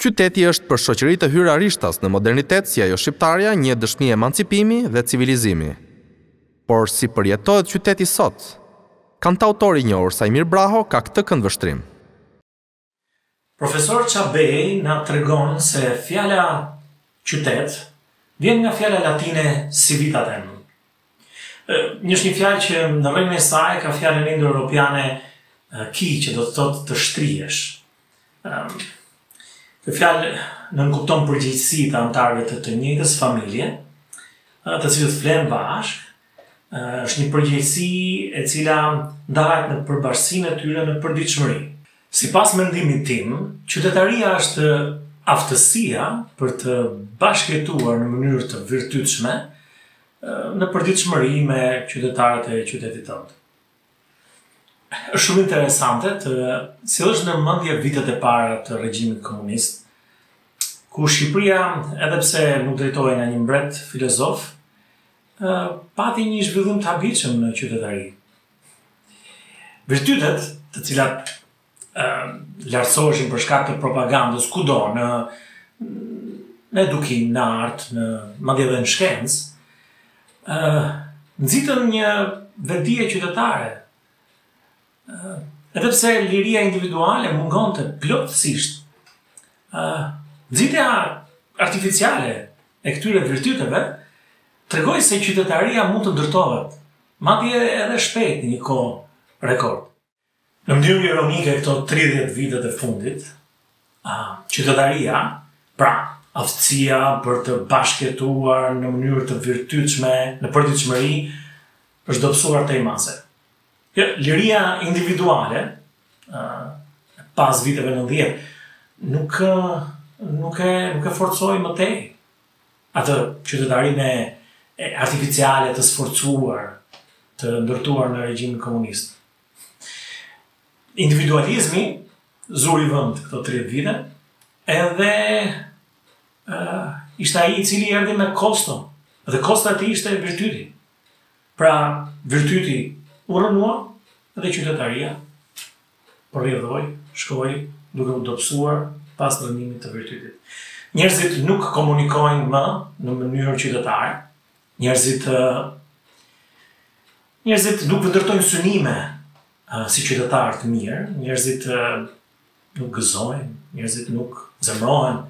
Qyteti është për shoqëri të hyra rishtas në modernitet si ajo shqiptarja një dëshmi emancipimi dhe civilizimi. Por si përjetohet qyteti sot? Kantautori i njohur Saimir Braho ka këtë këndvështrim. Profesor Çabej na tregon se fjala qytet vjen nga fjala latine civitatem. Një është një fjalë që në rrënjën e saj ka fjalën indoeuropiane ki që do të thotë të shtrihesh. Kjo fjalë nënkupton përgjegjësi të anëtarëve të të njëjtës familje, të cilët flenë bashkë Është një përgjegjësi e cila ndahet në përbashkësinë e tyre në përditshmëri. Sipas mendimit tim, qytetaria është aftësia për të bashkëjetuar në mënyrë të virtytshme në përditshmëri me qytetarët e qytetit tënd. Është shumë interesante të sjellësh në mendje vitet e para të regjimit komunist, ku Shqipëria, edhe pse nuk drejtohej nga një mbret filozof, pati një zhvillim të habitshëm në qytetari. Virtytet, të cilat ë lartësoheshin për shkak të propagandës kudo në në edukim, në art, në madje edhe në shkencë, ë nxitën një vetëdije qytetare. Edhe pse liria individuale mungonte plotësisht, nxitja artificiale e këtyre virtyteve tregoi se qytetaria mund të ndërtohet, madje edhe shpejt në një kohë rekord. Në mënyrë ironike këto 30 vitet e fundit, qytetaria, pra aftësia për të bashkëjetuar në mënyrë të virtytshme në përditshmëri, është dobësuar tej mase. Ja, liria individuale, pas viteve nëntëdhjetë, nuk, nuk, e, nuk e forcoi më tej atë qytetarinë, e artificiale të sforcuar, të ndërtuar në regjimin komunist. Individualizmi zuri vend këto 30 vite, edhe uh, ishte ai i cili erdhi me kosto, dhe kostoja e tij ishte virtyti. Pra, virtyti u rrënua dhe qytetaria për rrjedhojë shkoi duke u dobësuar pas rrënimit të virtytit. Njerëzit nuk komunikojnë më në mënyrë qytetare, njerëzit njerëzit nuk ndërtojnë synime si qytetarë të mirë, njerëzit nuk gëzojnë, njerëzit nuk zemërohen,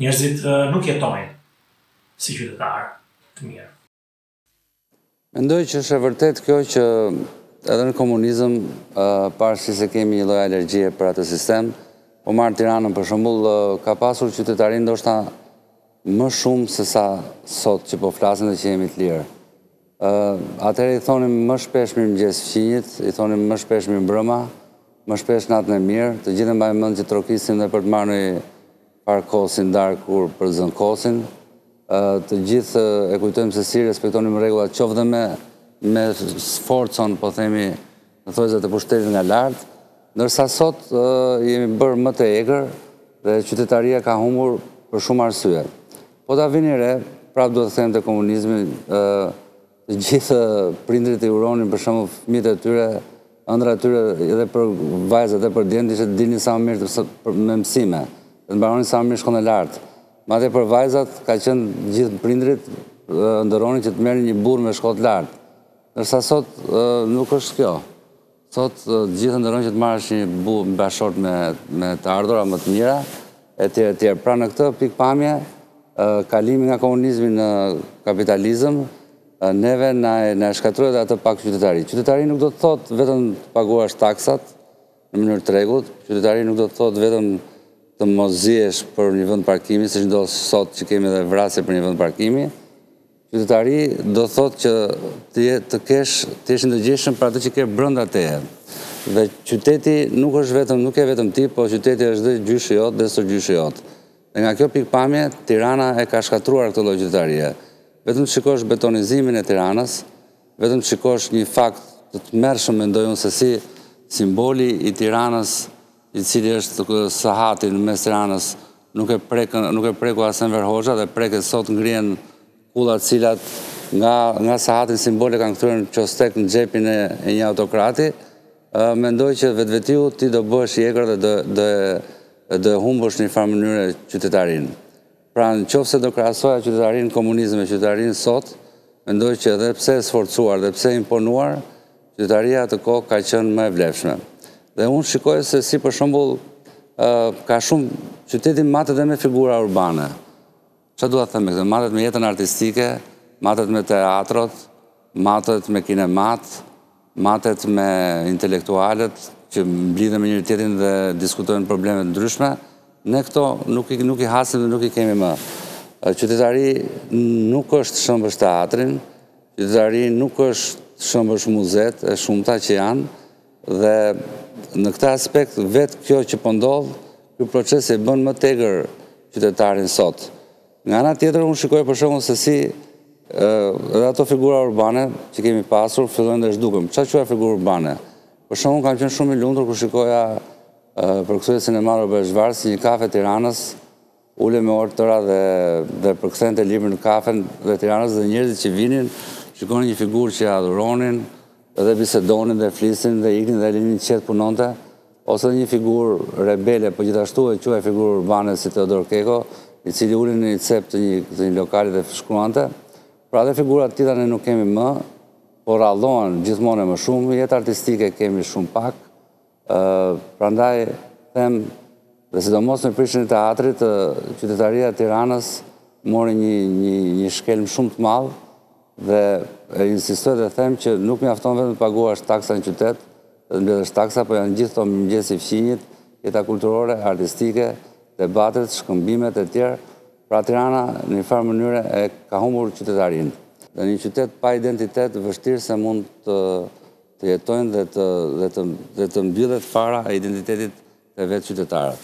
njerëzit nuk jetojnë si qytetarë të mirë. Mendoj që është e vërtetë kjo që edhe në komunizëm, pavarësisht se kemi një lloj alergjie për atë sistem, po marr Tiranën për shembull, ka pasur qytetari ndoshta më shumë se sa sot që po flasim dhe që jemi të lirë. Atëherë i thonim më shpesh mirëmëngjes fqinjit, i thonim më shpesh mirëmbrëma, më shpesh natën e mirë, të gjithë e mbajmë mend që trokisim dhe për të marrë një pak kos në darkë për të zënë kosin. Të gjithë e kujtojmë se si respektonim rregullat qoftë dhe me me sforcon po themi në thonjëza të pushtetit nga lart, ndërsa sot jemi bërë më të egër dhe qytetaria ka humbur për shumë arsye. Po ta vini re, prapë duhet të kthehemi te komunizmi, ë, Të gjithë prindërit i uronin për shembull fëmijët e tyre, ëndrra e tyre edhe për vajzat edhe për djemtë ishte të dilnin sa më mirë të, me mësime, dhe të mbaronin sa më mirë shkollën e lartë. Madje për vajzat ka qenë të gjithë prindërit ëndërronin që të merrnin një burrë me shkollë të lartë. Ndërsa sot nuk është kjo. Sot të gjithë ëndërrojnë që të marrësh një bu bashkëshort me, me të ardhura më të mira, etj etj. Pra në këtë pikëpamje, kalimi nga komunizmi në kapitalizëm, neve na e, na e shkatërroi edhe atë pak qytetari. Qytetari nuk do të thotë vetëm të paguash taksat në mënyrë të rregullt, qytetari nuk do të thotë vetëm të mos zihesh për një vend parkimi, siç ndodh sot që kemi edhe vrasje për një vend parkimi, Qytetari do të thotë që të je të kesh të jesh i ndërgjegjshëm për atë që ke brenda teje. Dhe qyteti nuk është vetëm nuk je vetëm ti, por qyteti është dhe gjyshi jot dhe stërgjyshi jot. Dhe nga kjo pikëpamje, Tirana e ka shkatërruar këtë lloj qytetarie. Vetëm të shikosh betonizimin e Tiranës, vetëm të shikosh një fakt të tmerrshëm mendoj unë se si simboli i Tiranës i cili është sahati në mes Tiranës, nuk e prekën, nuk e preku as Enver Hoxha dhe preket sot ngrihen kulla të cilat nga nga sahatin simbol e kanë kthyer në qostek në xhepin e, e një autokrati. Ë mendoj që vetvetiu ti do bëhesh i egër dhe do do do e humbësh në një farë mënyre qytetarinë. Pra në qoftë se do krahasoja qytetarinë në komunizëm me qytetarinë sot, mendoj që edhe pse e sforcuar dhe pse e imponuar, qytetaria atë kohë ka qenë më e vlefshme. Dhe unë shikoj se si për shembull ka shumë qyteti matet dhe me figura urbane. Çfarë dua të them me këtë? Matet me jetën artistike, matet me teatrot, matet me kinemat, Matet me intelektualët që mblidhen me njëri tjetrin dhe diskutojnë probleme të ndryshme, ne këto nuk i, nuk i hasim dhe nuk i kemi më. Qytetari nuk është të shembësh teatrin, qytetari nuk është të shembësh muzetë e shumta që janë, dhe në këtë aspekt vetë kjo që po ndodh, ky proces e bën më të egër qytetarin sot. Nga ana tjetër, unë shikoj për shembull se si edhe ato figura urbane që kemi pasur fillojnë dhe zhduken. Ça quaj figurë urbane? Për shembull, kam qenë shumë i lumtur kur shikoja përkthyesin e madh Robert Shvarc, si një kafe të Tiranës, ulej me orë tëra dhe, dhe përkthente librin në kafenetë e Tiranës dhe njerëzit që vinin, shikonin një figurë që e adhuronin dhe bisedonin dhe flisin dhe iknin dhe e linin që të punonte, Ose edhe një figurë rebele, po gjithashtu e quaj figurë urbane si Teodor Keko, i cili ulej në një cep të një të një lokali dhe shkruante, pra dhe figura të tilla ne nuk kemi më, po rrallohen gjithmonë e më shumë, jetë artistike kemi shumë pak, ë, prandaj them, dhe sidomos me prishjen e Teatrit, ë, qytetaria e Tiranës mori një një një shkelm shumë të madh, Dhe insistoj dhe them që nuk mjafton vetëm të paguash taksa në qytet, dhe të mbledhësh taksa, por janë gjithë këto, mirëmëngjesi i fqinjit, jeta kulturore, artistike, debatet, shkëmbimet etj. Pra Tirana në një farë mënyre e ka humbur qytetarinë. Dhe në një qytet pa identitet vështirë se mund të të jetojnë dhe të dhe të dhe të mbillet fara e identitetit te vetë qytetarët.